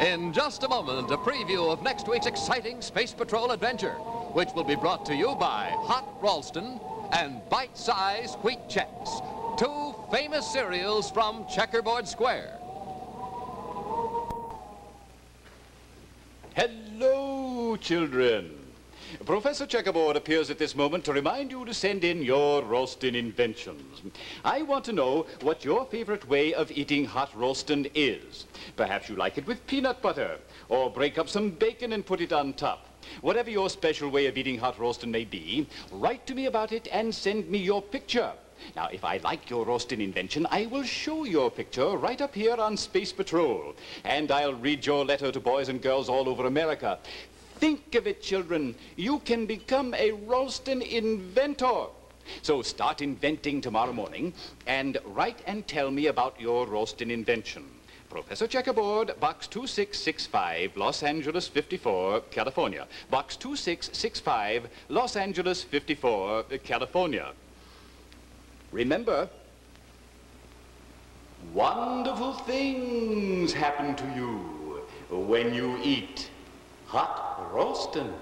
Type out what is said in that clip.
In just a moment, a preview of next week's exciting Space Patrol adventure, which will be brought to you by Hot Ralston and Bite-Size Wheat Chex, two famous cereals from Checkerboard Square. Hello, children. Professor Checkerboard appears at this moment to remind you to send in your Ralston inventions. I want to know what your favorite way of eating hot Ralston is. Perhaps you like it with peanut butter, or break up some bacon and put it on top. Whatever your special way of eating hot Ralston may be, write to me about it and send me your picture. Now, if I like your Ralston invention, I will show your picture right up here on Space Patrol. And I'll read your letter to boys and girls all over America. Think of it, children. You can become a Ralston inventor. So start inventing tomorrow morning and write and tell me about your Ralston invention. Professor Checkerboard, Box 2665, Los Angeles 54, California. Box 2665, Los Angeles 54, California. Remember, wonderful things happen to you when you eat hot Ralston.